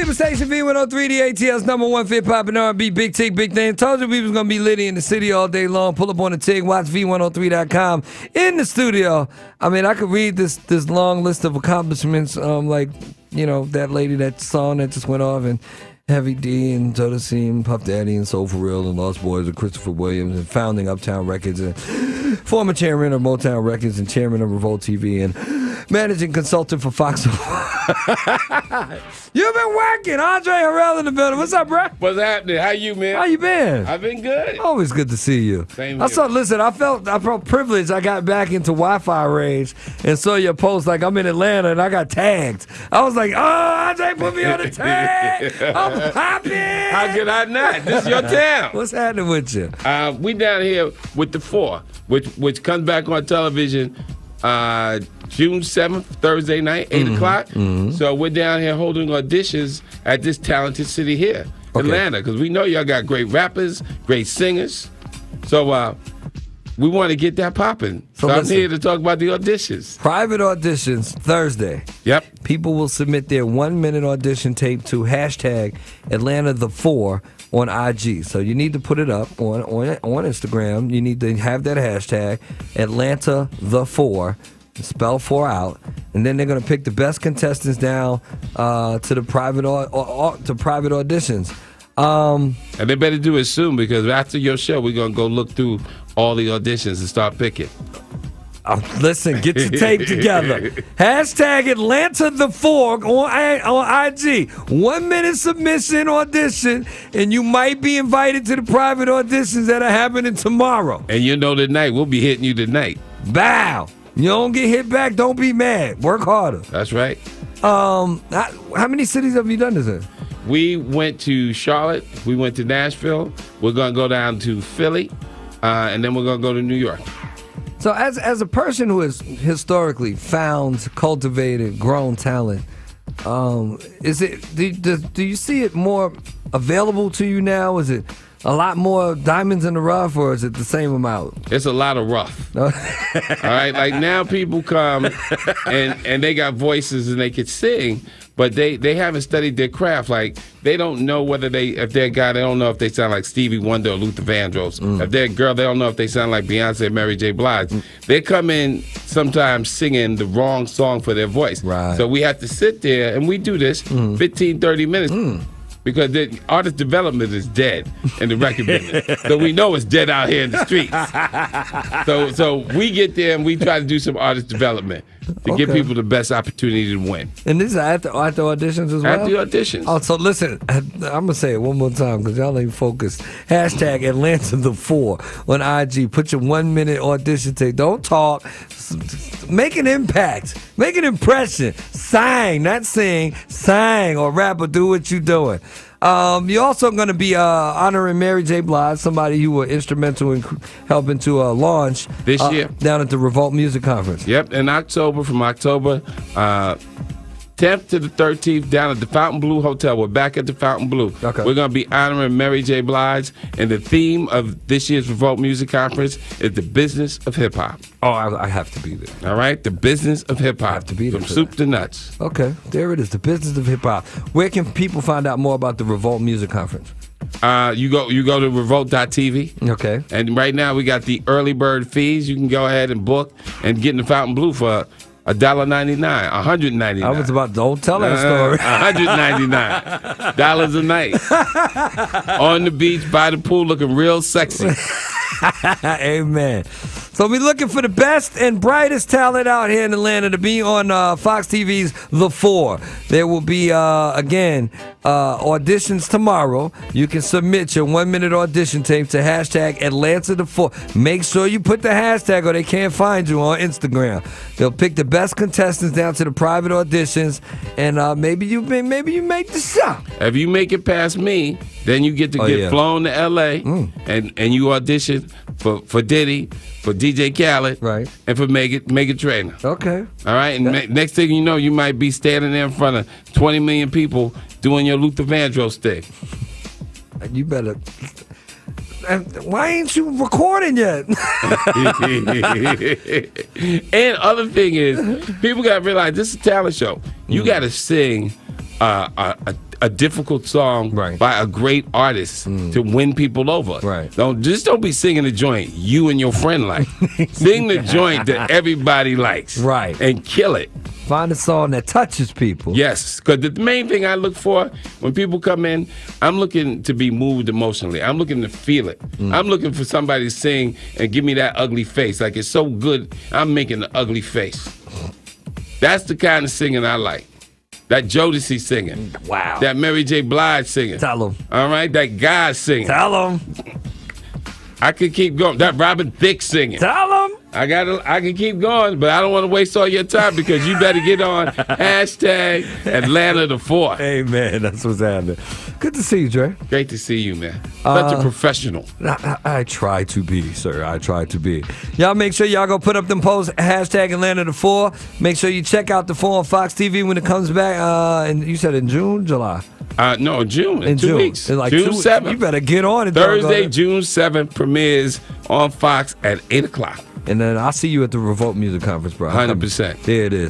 People Station V103, the ATL's number one fit pop and R&B, Big Tick, Big Thing. Told you we was going to be litty in the city all day long. Pull up on the TIG, watch V103.com. In the studio, I mean, I could read this this long list of accomplishments, um, like, you know, that lady, that song that just went off, and Heavy D and Jodeci and Puff Daddy and Soul For Real and Lost Boyz and Christopher Williams and founding Uptown Records and former chairman of Motown Records and chairman of Revolt TV and managing consultant for Fox. You've been working. Andre Harrell in the building. What's up, bro? What's happening? How you, man? How you been? I've been good. Always good to see you. Same here. I saw. Listen, I felt I felt privileged. I got back into Wi-Fi range and saw your post like I'm in Atlanta and I got tagged. I was like, oh, Andre put me on the tag. I'm popping. How could I not? This is your town. What's happening with you? Uh, we down here with the four, which which comes back on television uh, June seventh, Thursday night, 8 Mm-hmm. o'clock. So we're down here holding auditions at this talented city here, Okay. Atlanta, because we know y'all got great rappers, great singers. So uh, we want to get that popping. So So, I'm here to talk about the auditions. Private auditions Thursday. Yep. People will submit their one minute audition tape to hashtag Atlanta the Four on IG. So you need to put it up on, on on Instagram. You need to have that hashtag Atlanta the Four. Spell four out, and then they're gonna pick the best contestants down uh, to the private au- au- to private auditions. Um, And they better do it soon because after your show, we're gonna go look through all the auditions and start picking. Uh, listen, get your tape together. Hashtag Atlanta the Four on, on IG. One minute submission audition, and you might be invited to the private auditions that are happening tomorrow. And you know tonight we'll be hitting you tonight. Bow. You don't get hit back, don't be mad. Work harder. That's right. Um, how, how many cities have you done this in? We went to Charlotte. We went to Nashville. We're gonna go down to Philly, uh, and then we're gonna go to New York. So, as as a person who has historically found, cultivated, grown talent, um, is it do, do, do you see it more available to you now? Is it a lot more diamonds in the rough, or is it the same amount? It's a lot of rough. All right, like now people come and and they got voices and they could sing, but they they haven't studied their craft. Like they don't know whether they if they're a guy they don't know if they sound like Stevie Wonder or Luther Vandross. Mm. If they're a girl they don't know if they sound like Beyonce or Mary J. Blige. Mm. They come in sometimes singing the wrong song for their voice. Right. So we have to sit there and we do this mm. 15, 30 minutes. Because the artist development is dead in the record business, so we know it's dead out here in the streets. So so we get there and we try to do some artist development to give people the best opportunity to win. And this is after after auditions as well. After auditions. Oh, so listen, I'm gonna say it one more time because y'all ain't focused. Hashtag Atlanta the Four on IG. Put your one minute audition tape. Don't talk. Make an impact. Make an impression. Sing, not sing. Sing or rap or do what you're doing. Um, you're also going to be uh, honoring Mary J. Blige, somebody you were instrumental in helping to uh, launch This uh, year. down at the Revolt Music Conference. Yep, in October, from October uh, 10th to the 13th, down at the Fontainebleau Hotel. We're back at the Fontainebleau. Okay. We're going to be honoring Mary J. Blige, and the theme of this year's Revolt Music Conference is the business of hip hop. Oh, I, I have to be there. All right, the business of hip hop. have to be there from soup that. to nuts. Okay, there it is. The business of hip hop. Where can people find out more about the Revolt Music Conference? Uh, you go you go to revolt.tv. Okay. And right now we got the early bird fees. You can go ahead and book and get in the Fontainebleau for a dollar ninety nine, a hundred ninety I was about don't tell that Uh, story. hundred ninety nine dollars a night on the beach by the pool, looking real sexy. Amen. So we're looking for the best and brightest talent out here in Atlanta to be on uh, Fox TV's The Four. There will be uh, again uh, auditions tomorrow. You can submit your one minute audition tape to hashtag Atlanta The Four. Make sure you put the hashtag or they can't find you on Instagram. They'll pick the best contestants down to the private auditions, and uh, maybe you maybe you make the show. If you make it past me, then you get to Oh, get yeah. Mm. flown to L.A. and and you audition for for Diddy, for DJ Khaled, Right. and for Meghan Meghan Trainor. Okay. All right, and ne- next thing you know, you might be standing there in front of 20 million people doing your Luther Vandross thing. You better. Why ain't you recording yet? and other thing is, people gotta realize this is a talent show. You gotta sing uh, a, a, a difficult song Right. by a great artist mm. to win people over. Right. Don't just don't be singing the joint you and your friend like. Sing the joint that everybody likes. Right. And kill it. Find a song that touches people. Yes, because the main thing I look for when people come in, I'm looking to be moved emotionally. I'm looking to feel it. Mm. I'm looking for somebody to sing and give me that ugly face. Like it's so good, I'm making the ugly face. That's the kind of singing I like. That Jodeci singing. Wow. That Mary J. Blige singing. Tell 'em. All right, that God singing. Tell them. I could keep going. That Robin Thicke singing. Tell them. I got. to I can keep going, but I don't want to waste all your time because you better get on hashtag Atlanta the Fourth. Hey, man, that's what's happening. Good to see you, Dre. Great to see you, man. Such a professional. I, I, I try to be, sir. I try to be. Y'all make sure y'all go put up them posts, hashtag Atlanta the Four. Make sure you check out the Four on Fox TV when it comes back. Uh, and you said in June, July? Uh, no, June. In, two June. weeks. In like June 7th. You better get on it. Thursday, June 7th premieres on Fox at 8 o'clock. And then I'll see you at the Revolt Music Conference, bro. 100%. There it is.